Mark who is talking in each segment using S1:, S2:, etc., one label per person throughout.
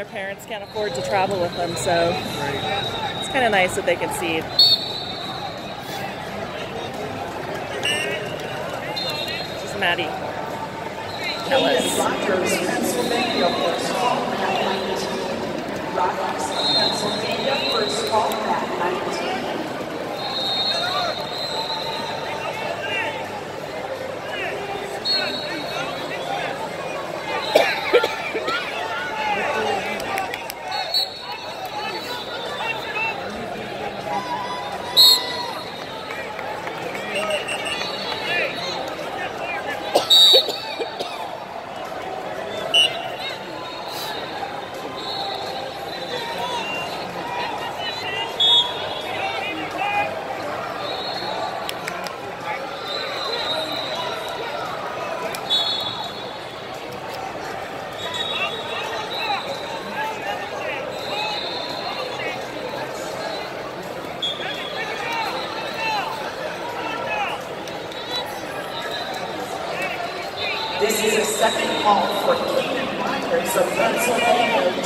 S1: Their parents can't afford to travel with them, so it's kind of nice that they can see. This is Maddie Ellis.
S2: This is a second call for Keenan Rogers of Pennsylvania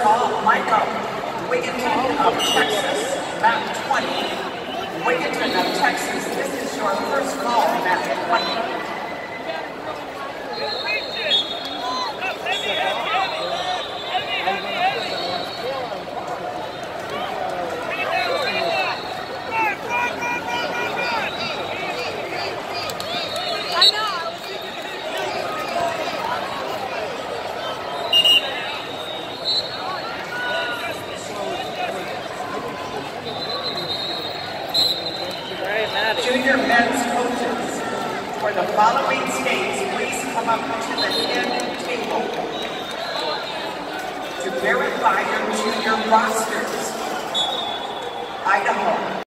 S2: First of all, Michael Wigginton of Texas, map 20. Wigginton of Texas, this is your first call, map 20.
S1: All right, Maddie.
S2: Junior men's coaches for the following states, please come up to the head table to verify your junior rosters. Idaho,